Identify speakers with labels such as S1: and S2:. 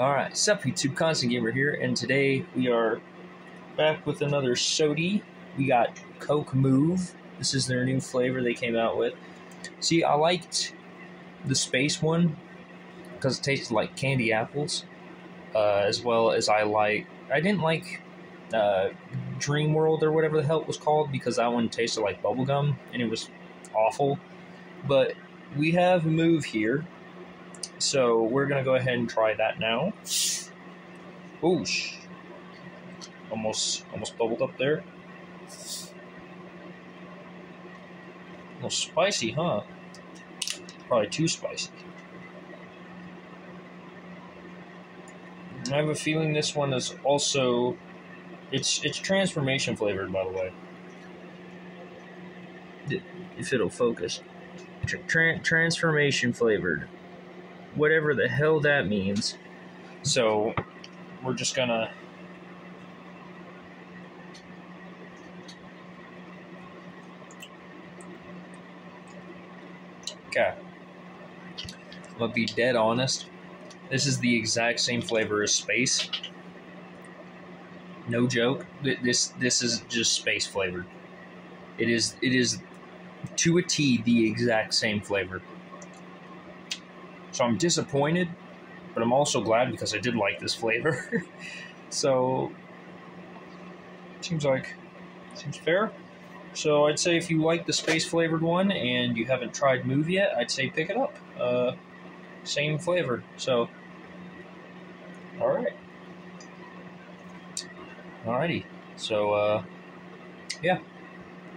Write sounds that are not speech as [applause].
S1: Alright, sup YouTube, Constant Gamer here, and today we are back with another SOTY. We got Coke Move. This is their new flavor they came out with. See, I liked the space one because it tasted like candy apples, uh, as well as I like. I didn't like uh, Dream World or whatever the hell it was called because that one tasted like bubblegum and it was awful. But we have Move here, so we're gonna go ahead and try that now. Oosh. Almost almost bubbled up there. A little spicy, huh? Probably too spicy. I have a feeling this one is also it's it's transformation flavored by the way. If it'll focus. Tra- transformation flavored whatever the hell that means. So we're just gonna Okay. I'm gonna be dead honest. This is the exact same flavor as space. No joke. This this is just space flavored. It is it is to a T the exact same flavor. So I'm disappointed, but I'm also glad because I did like this flavor. [laughs] so seems like seems fair. So I'd say if you like the space flavored one and you haven't tried Move yet, I'd say pick it up. Uh, same flavor. So, all right, alrighty. So uh, yeah.